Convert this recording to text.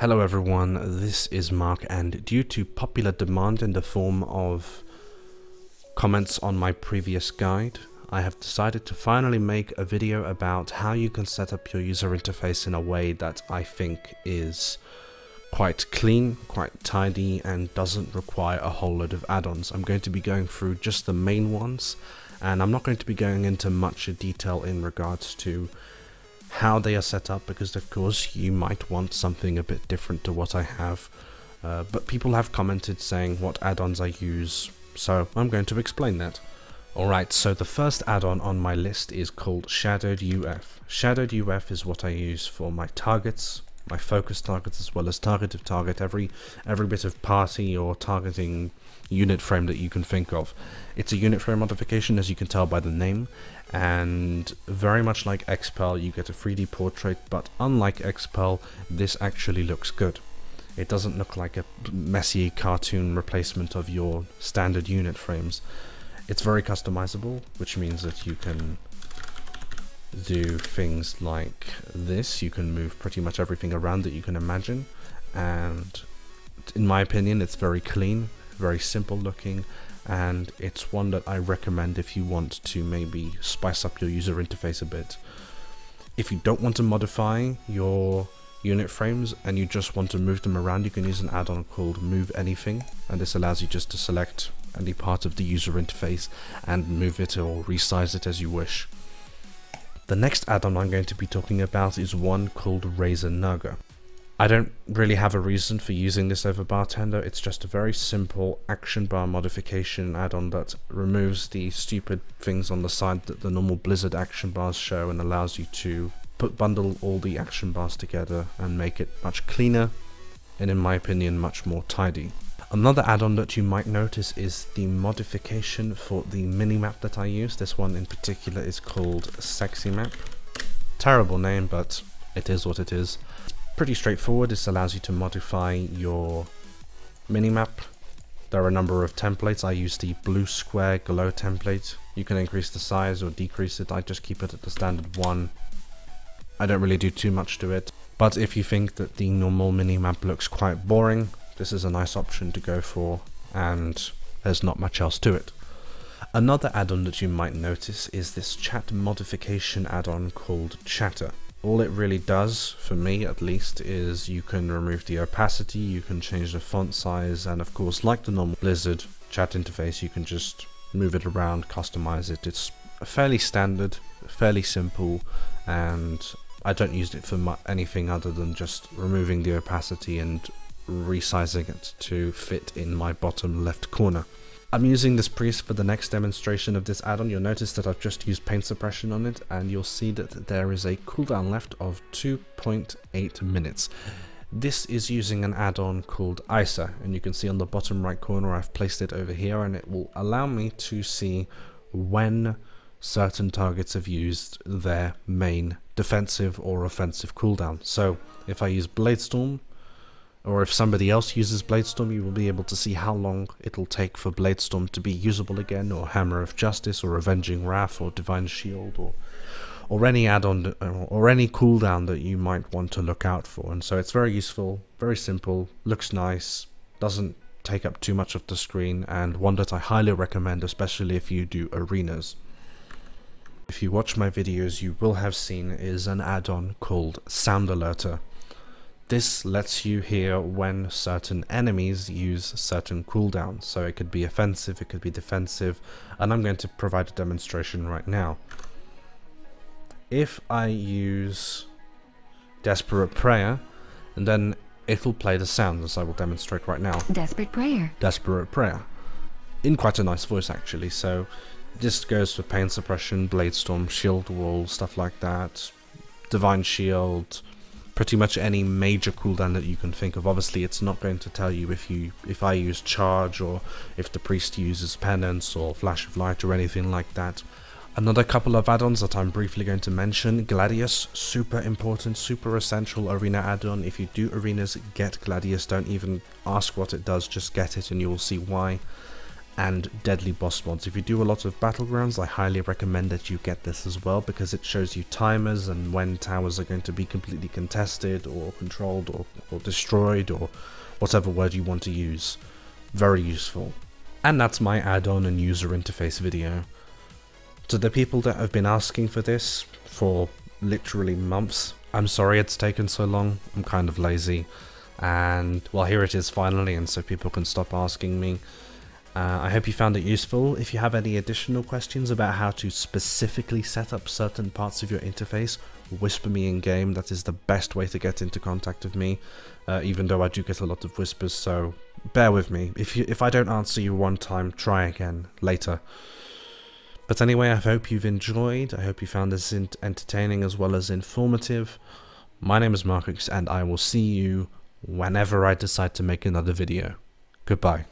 Hello everyone, this is Mark and due to popular demand in the form of comments on my previous guide, I have decided to finally make a video about how you can set up your user interface in a way that I think is quite clean, quite tidy and doesn't require a whole load of add-ons. I'm going to be going through just the main ones and I'm not going to be going into much detail in regards to how they are set up because of course you might want something a bit different to what I have uh, but people have commented saying what add-ons I use so I'm going to explain that. Alright, so the first add-on on my list is called Shadowed UF. Shadowed UF is what I use for my targets, my focus targets as well as target of target, every every bit of party or targeting unit frame that you can think of. It's a unit frame modification as you can tell by the name and very much like XPerl you get a 3D portrait but unlike XPerl this actually looks good. It doesn't look like a messy cartoon replacement of your standard unit frames. It's very customizable which means that you can do things like this. You can move pretty much everything around that you can imagine and in my opinion it's very clean, very simple looking and it's one that I recommend if you want to maybe spice up your user interface a bit. If you don't want to modify your unit frames and you just want to move them around, you can use an add-on called Move Anything, and this allows you just to select any part of the user interface and move it or resize it as you wish. The next add-on I'm going to be talking about is one called Razer Naga. I don't really have a reason for using this over Bartender, it's just a very simple action bar modification add-on that removes the stupid things on the side that the normal Blizzard action bars show and allows you to put bundle all the action bars together and make it much cleaner and in my opinion much more tidy. Another add-on that you might notice is the modification for the minimap that I use. This one in particular is called Sexy Map. Terrible name, but it is what it is pretty straightforward. This allows you to modify your minimap. There are a number of templates. I use the blue square glow template. You can increase the size or decrease it. I just keep it at the standard one. I don't really do too much to it. But if you think that the normal minimap looks quite boring, this is a nice option to go for and there's not much else to it. Another add-on that you might notice is this chat modification add-on called Chatter all it really does, for me at least, is you can remove the opacity, you can change the font size, and of course, like the normal Blizzard chat interface, you can just move it around, customize it. It's fairly standard, fairly simple, and I don't use it for anything other than just removing the opacity and resizing it to fit in my bottom left corner. I'm using this priest for the next demonstration of this add-on. You'll notice that I've just used Pain Suppression on it and you'll see that there is a cooldown left of 2.8 minutes. This is using an add-on called Aesa and you can see on the bottom right corner I've placed it over here and it will allow me to see when certain targets have used their main defensive or offensive cooldown. So if I use Bladestorm or if somebody else uses Bladestorm, you will be able to see how long it'll take for Bladestorm to be usable again, or Hammer of Justice, or Avenging Wrath, or Divine Shield, or or any add-on uh, or any cooldown that you might want to look out for. And so it's very useful, very simple, looks nice, doesn't take up too much of the screen, and one that I highly recommend, especially if you do arenas. If you watch my videos, you will have seen is an add-on called Sound Alerter. This lets you hear when certain enemies use certain cooldowns. So it could be offensive, it could be defensive, and I'm going to provide a demonstration right now. If I use Desperate Prayer, and then it'll play the sound as I will demonstrate right now. Desperate Prayer. Desperate Prayer. In quite a nice voice actually, so this goes for Pain Suppression, blade storm, Shield Wall, stuff like that, Divine Shield, pretty much any major cooldown that you can think of. Obviously, it's not going to tell you if you if I use charge or if the priest uses penance or flash of light or anything like that. Another couple of add-ons that I'm briefly going to mention. Gladius, super important, super essential arena add-on. If you do arenas, get Gladius. Don't even ask what it does, just get it and you will see why. And deadly boss mods. If you do a lot of battlegrounds, I highly recommend that you get this as well because it shows you timers and when towers are going to be completely contested or controlled or, or destroyed or whatever word you want to use. Very useful. And that's my add-on and user interface video. To the people that have been asking for this for literally months, I'm sorry it's taken so long, I'm kind of lazy. And well here it is finally and so people can stop asking me. Uh, I hope you found it useful. If you have any additional questions about how to specifically set up certain parts of your interface, whisper me in game. That is the best way to get into contact with me, uh, even though I do get a lot of whispers, so bear with me. If, you, if I don't answer you one time, try again later. But anyway, I hope you've enjoyed. I hope you found this entertaining as well as informative. My name is Markux, and I will see you whenever I decide to make another video. Goodbye.